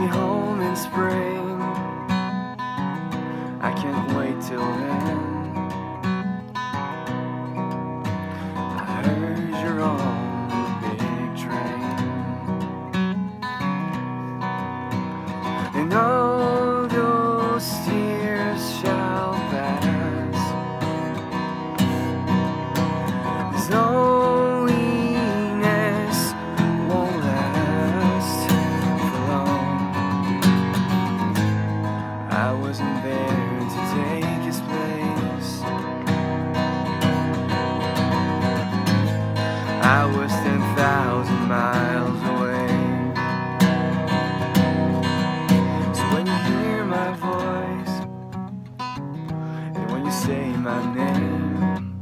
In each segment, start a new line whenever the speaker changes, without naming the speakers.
me home in spring. I can't wait till then. I heard you're on the big train. And I I wasn't there to take his place. I was 10,000 miles away. So when you hear my voice, and when you say my name,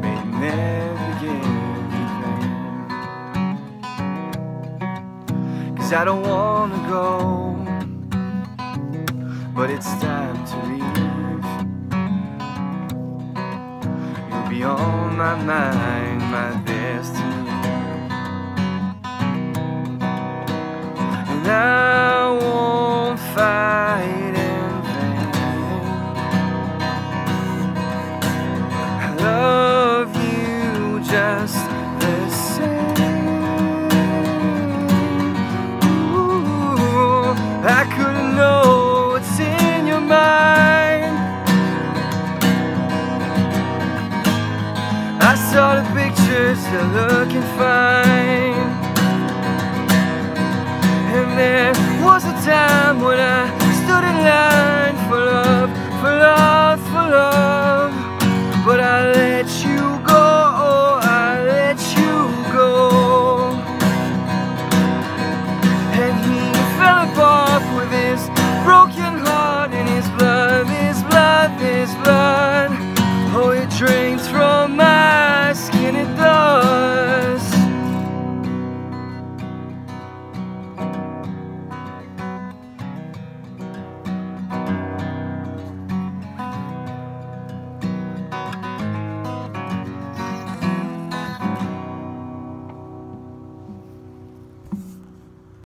may never give the blame. Cause I don't wanna go but it's time to leave. You'll be on my mind, my destiny. And I won't fight in vain. I love you just you're looking fine.